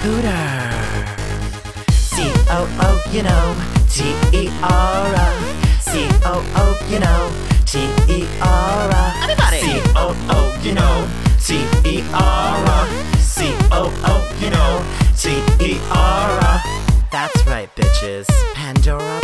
Cooter. C O O, you know, T E R A. C O O, you know, T E R A. Everybody. C O O, you know, T E R A. C O O, you know, T E R A. That's right, bitches. Pandora